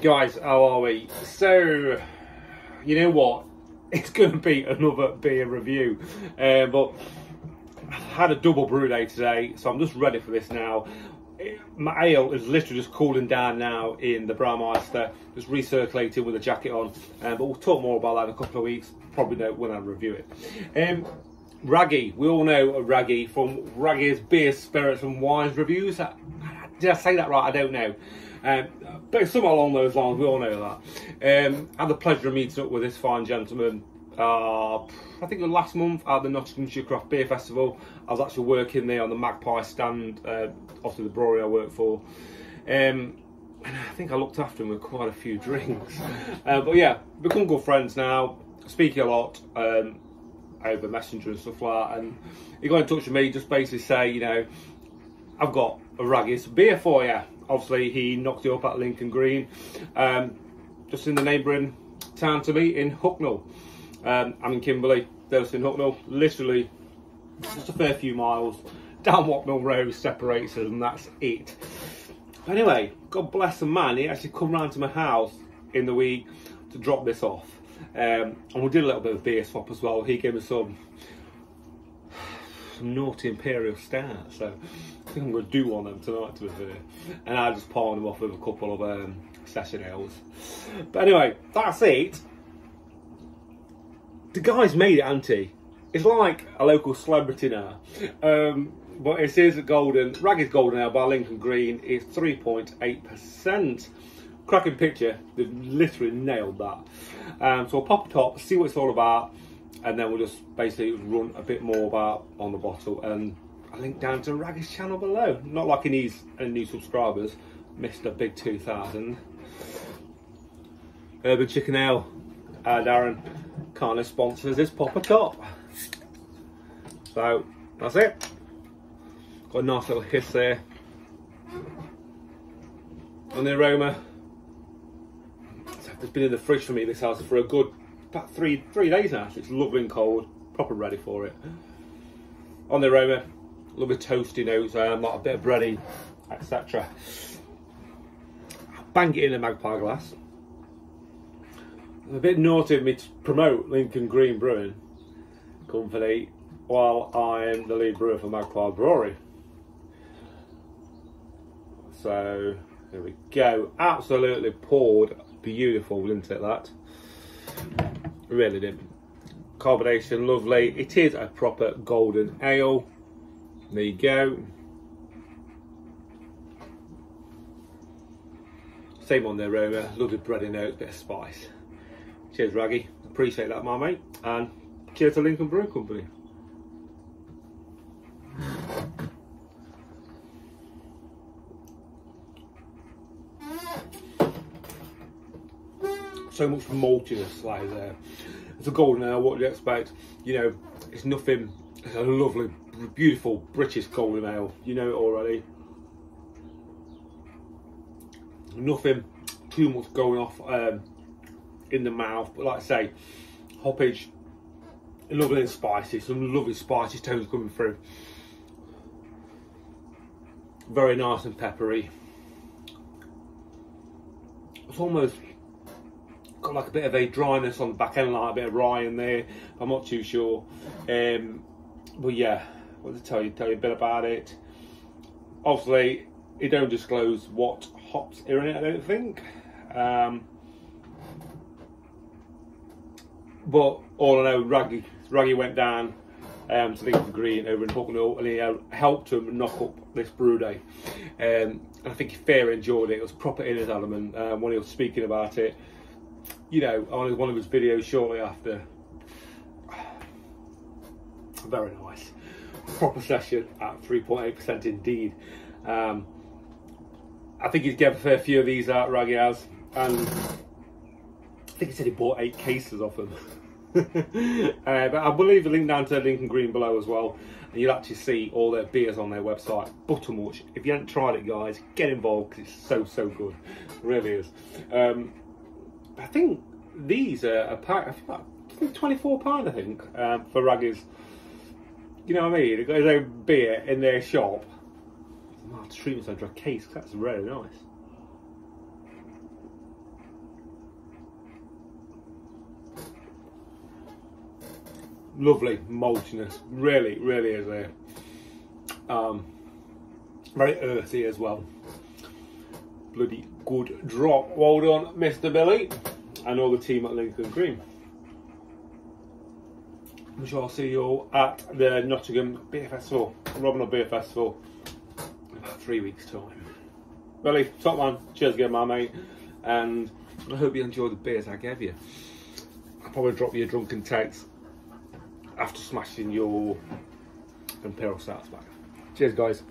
Guys, how are we? So, you know what? It's going to be another beer review. Uh, but I had a double brew day today, so I'm just ready for this now. My ale is literally just cooling down now in the Braumeister, just recirculating with a jacket on. Uh, but we'll talk more about that in a couple of weeks, probably know when I review it. Um, Wraggy, we all know Wraggy from Wraggy's Beer, Spirits and Wines reviews. Did I say that right? I don't know. Um, but somewhere along those lines, we all know that. Um, I had the pleasure of meeting up with this fine gentleman. Uh, I think last month at the Nottinghamshire Craft Beer Festival. I was actually working there on the Magpie stand, uh, the brewery I work for. Um, and I think I looked after him with quite a few drinks. Uh, but yeah, we've become good friends now. Speaking a lot um, over Messenger and stuff like that. And he got in touch with me, just basically say, you know, I've got a Wraggy's beer for you obviously he knocked it up at Lincoln Green, um, just in the neighbouring town to me in Hucknall. Um, I'm in Kimberley, they're in Hucknall, literally just a fair few miles down Hucknall Road separates us and that's it. Anyway, God bless the man, he actually come round to my house in the week to drop this off. Um, and we did a little bit of beer swap as well. He gave me some, some naughty Imperial Stout, so I think I'm going to do one of them tonight, to be fair. And I just palm them off with a couple of um, session ales. But anyway, that's it. The guy's made it, anti. It's like a local celebrity now. Um, but it says Golden, Wraggy's Golden Ale by Lincoln Green is 3.8%. Cracking picture, they've literally nailed that. Um, so I'll pop it up, see what it's all about, and then we'll just basically run a bit more about on the bottle and a link down to Wraggy's channel below. Not like he needs any new subscribers, Mr. Big 2000. Urban Chicken Ale, uh, Darren kindly sponsors this popper top. So that's it. Got a nice little hiss there. On the aroma, it's been in the fridge for me this house for a good about three three days now. It's lovely and cold, proper ready for it. On the aroma, a little bit toasty notes, um, like a bit of bready, etc. Bang it in a magpie glass. a bit naughty of me to promote Lincoln Green Brewing Company while I'm the lead brewer for Magpie Brewery. So there we go. Absolutely poured beautiful, isn't it that? Really did. Carbonation lovely. It is a proper golden ale. There you go. Same on the aroma, uh, lovely bready notes, bit of spice. Cheers Wraggy, appreciate that my mate. And cheers to Lincoln Brew Company. So much maltiness like there. It's a golden ale, what do you expect? You know, it's nothing, it's a lovely beautiful British golden ale. You know it already. Nothing too much going off um, in the mouth, but like I say, hoppage, lovely and spicy. Some lovely spicy tones coming through. Very nice and peppery. It's almost got like a bit of a dryness on the back end, like a bit of rye in there. I'm not too sure. Um, but yeah, what to tell you? Tell you a bit about it. Obviously, it don't disclose what hops are in it. I don't think. Um, but all I know, Wraggy, Wraggy went down um, to Lincoln Green over in Hucknall and he uh, helped him knock up this brew day. Um, I think he fair enjoyed it. It was proper in his element um, when he was speaking about it. You know, on one of his videos shortly after. Very nice proper session at 3.8% indeed. Um, I think he's given a fair few of these out, Wraggy has, and I think he said he bought eight cases of them. uh, but I will leave the link down to Lincoln Green below as well, and you'll actually see all their beers on their website. Buttermuch. If you haven't tried it, guys, get involved because it's so so good. It really is. Um, I think these are a pack. I think twenty-four pound. I think um, for ruggers. You know what I mean? They've got their own beer in their shop. Oh, treatment centre a case. That's really nice. Lovely maltiness. Really, really is there. um, very earthy as well. Bloody good drop. Well done, Mr. Billy, and all the team at Lincoln Green. We shall see you all at the Nottingham Beer Festival, Robin Beer Festival, in about three weeks' time. Billy, top man, cheers again, my mate, and I hope you enjoy the beers I gave you. I'll probably drop you a drunken text after smashing your Imperial Stouts back. Cheers, guys.